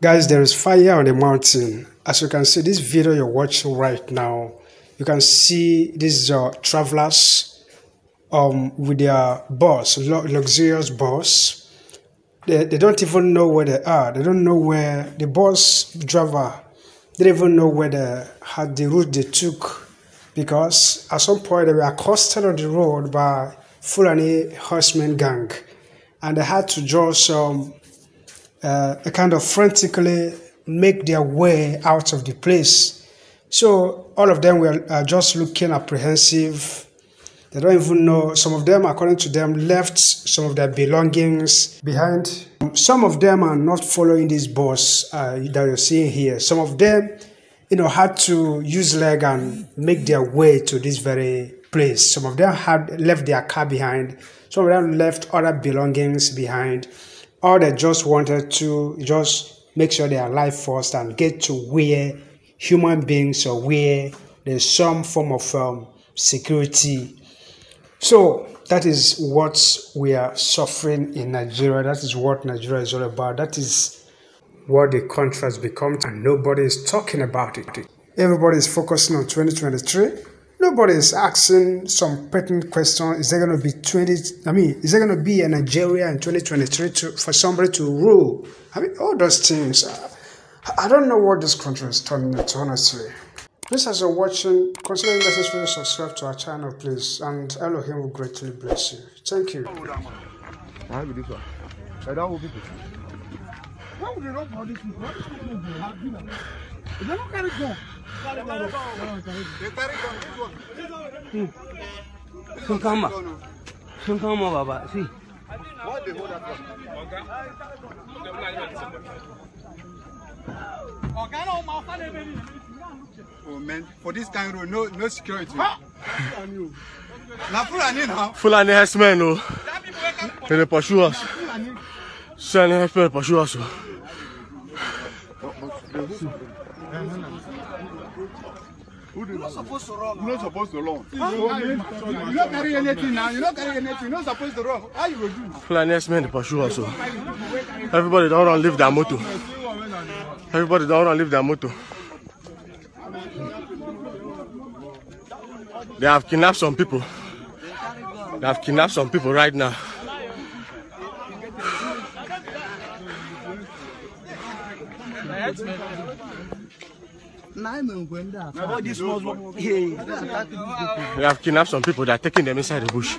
Guys, there is fire on the mountain. As you can see, this video you're watching right now, you can see these uh, travelers um, with their bus, luxurious bus. They, they don't even know where they are. They don't know where the bus driver, they don't even know where they had the route they took because at some point they were accosted on the road by Fulani herdsmen gang and they had to draw some uh, kind of frantically make their way out of the place. So all of them were uh, just looking apprehensive. They don't even know. Some of them, according to them, left some of their belongings behind. Some of them are not following this bus uh, that you're seeing here. Some of them, you know, had to use leg and make their way to this very place. Some of them had left their car behind. Some of them left other belongings behind all they just wanted to just make sure they are alive first and get to where human beings or where there's some form of um, security. So that is what we are suffering in Nigeria. That is what Nigeria is all about. That is what the country has become, and nobody is talking about it. Everybody is focusing on 2023 Nobody is asking some pertinent question. Is there going to be 20, I mean, is there going to be a Nigeria in 2023 to, for somebody to rule? I mean, all those things. Uh, I don't know what this country is turning into, honestly. Please, as you're watching, consider it necessary to subscribe to our channel, please, and Elohim will greatly bless you. Thank you. How would they not for this people? They don't carry gun. Sun kama. Sun kama baba. See. Oh man, for this kind of road, no no security. Na Fulani now. Fulani has men, no. They pursue us. Fulani has men pursue us. You're not supposed to run. You're not supposed to run. You don't carry anything now. You don't carry anything. You're not supposed to run. How you will do? Fulani men pursue us. Everybody don't run leave their motor. Everybody don't run leave their motor. They have kidnapped some people. They have kidnapped some people right now. We have kidnapped some people. They are taking them inside the bush.